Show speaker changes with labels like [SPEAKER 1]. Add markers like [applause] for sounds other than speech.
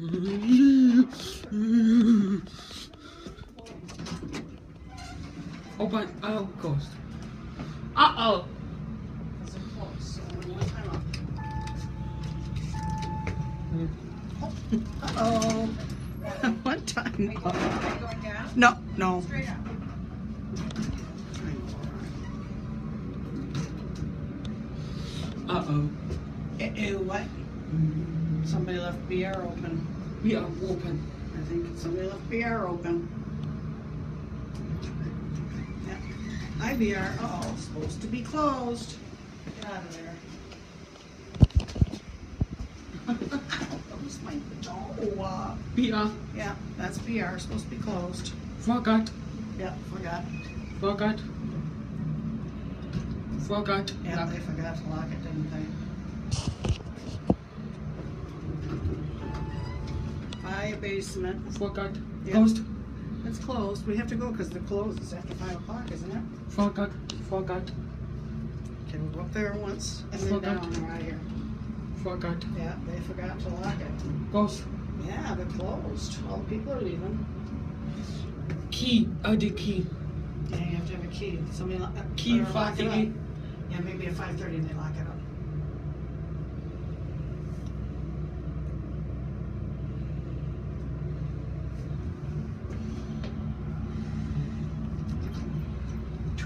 [SPEAKER 1] Open. Oh, ghost. Uh oh.
[SPEAKER 2] Because [laughs] they're close. One time up. Uh-oh. One time up.
[SPEAKER 3] Going down?
[SPEAKER 2] No, no.
[SPEAKER 3] Straight up.
[SPEAKER 1] Uh oh.
[SPEAKER 2] Ew, what? Somebody left BR open.
[SPEAKER 1] We are open.
[SPEAKER 2] I think somebody left BR open. Yeah. Hi BR. Uh-oh, supposed to be closed. Get out of there. [laughs] Who's my oh, uh,
[SPEAKER 1] BR.
[SPEAKER 2] Yeah, that's BR, supposed to be closed.
[SPEAKER 1] Forgot.
[SPEAKER 2] Yeah, forgot.
[SPEAKER 1] Forgot. Forgot.
[SPEAKER 2] Yeah, they forgot to lock it, didn't they? Basement.
[SPEAKER 1] Forgot.
[SPEAKER 2] Yeah.
[SPEAKER 1] Ghost.
[SPEAKER 2] It's closed. We have to go because the close is after five o'clock, isn't it?
[SPEAKER 1] Forgot. Forgot.
[SPEAKER 2] Okay, we'll go up there once and then
[SPEAKER 1] Forgot.
[SPEAKER 2] down right here.
[SPEAKER 1] Forgot.
[SPEAKER 2] Yeah, they forgot to lock it.
[SPEAKER 1] closed.
[SPEAKER 2] Yeah, they're closed. All the people are leaving.
[SPEAKER 1] Key. Oh, the key.
[SPEAKER 2] Yeah, you have to have a key. Somebody lock, uh,
[SPEAKER 1] Key.
[SPEAKER 2] or lock it up. Yeah, maybe at five thirty they lock it up.